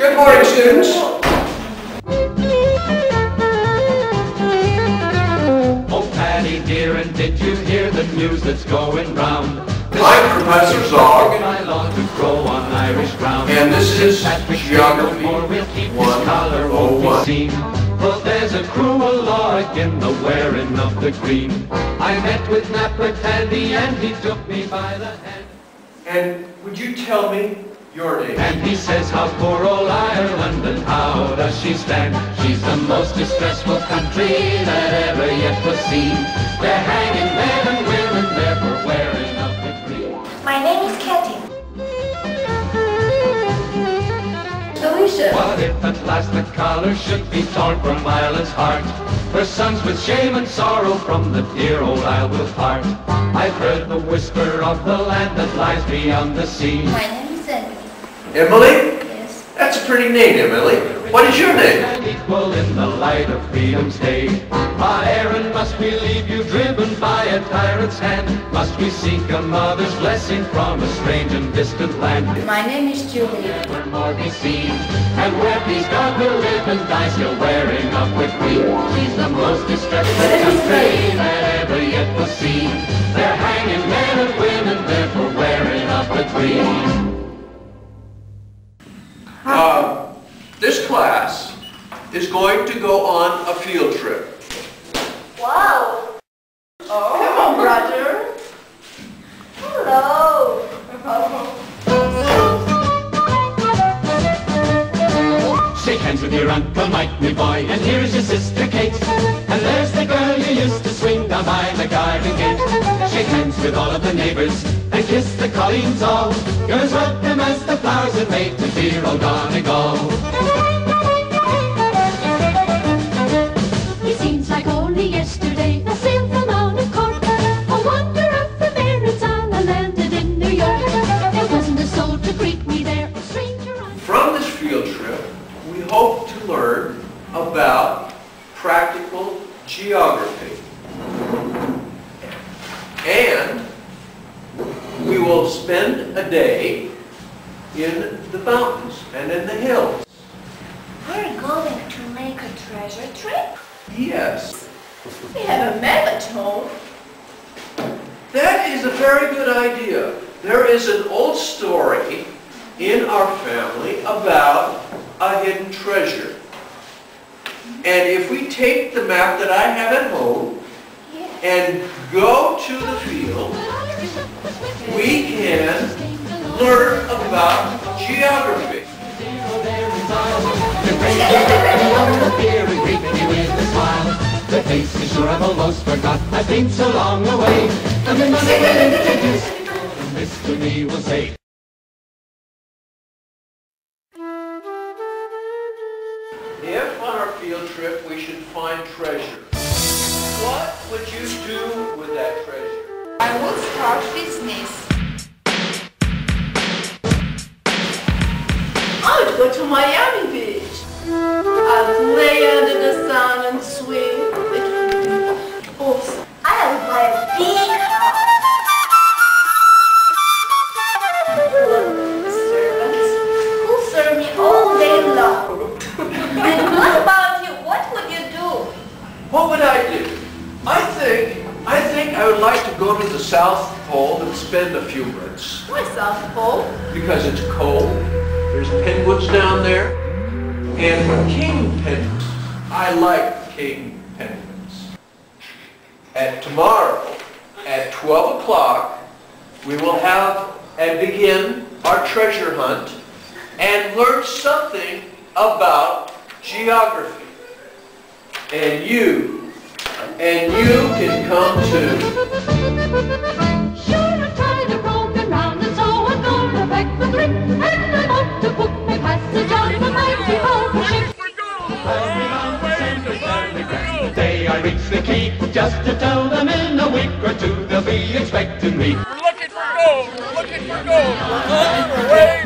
Good morning, students. Oh, Patty dear, and did you hear the news that's going round? I'm Professor Zog, I long to grow on Irish ground. and this is Geography or we'll keep his collar won't be 101. seen. But there's a cruel law in the wearing of the green. I met with Napper Tandy and he took me by the hand. And would you tell me your name? And he says, how poor old Ireland and how does she stand? She's the most distressful country that ever yet was seen. They're hanging men and women there for wearing of the green. My name is Katie. Alicia. What if at last the collar should be torn from Ireland's heart? Her sons with shame and sorrow from the dear old Isle will part. I've heard the whisper of the land that lies beyond the sea. Emily? Yes. That's a pretty name, Emily. What is your name? And equal in the light of freedom's day. Ah, Erin, must we leave you driven by a tyrant's hand? Must we seek a mother's blessing from a strange and distant land? My name is Julie. Where more be seen, and where peace God will live and die, still wearing up with queen. She's the most distressed country that ever yet was seen. They're hanging men and women there for wearing up the green. Is going to go on a field trip. Wow. Oh. Come on, Roger. Hello. Shake hands with your Uncle Mike, me boy, and here's your sister Kate. And there's the girl you used to swing down by the garden gate. Shake hands with all of the neighbors, and kiss the colleens all. You're as welcome as the flowers that made to dear old Donegal. Practical geography. And we will spend a day in the mountains and in the hills. We're going to make a treasure trip. Yes, We have a map at home. that is a very good idea. There is an old story in our family about a hidden treasure. And if we take the map that I have at home and go to the field, we can learn about geography. The face is sure I've almost forgot. I've been so long away. My name me will say. Field trip we should find treasure, what would you do with that treasure? I will start business. The South Pole and spend a few months. Why South Pole? because it's cold. There's penguins down there. And king penguins. I like king penguins. At tomorrow, at 12 o'clock, we will have and begin our treasure hunt and learn something about geography. And you, and you can come too. Reach the key, just to tell them in a week or two they'll be expecting me. We're looking for gold. We're looking for gold. Our way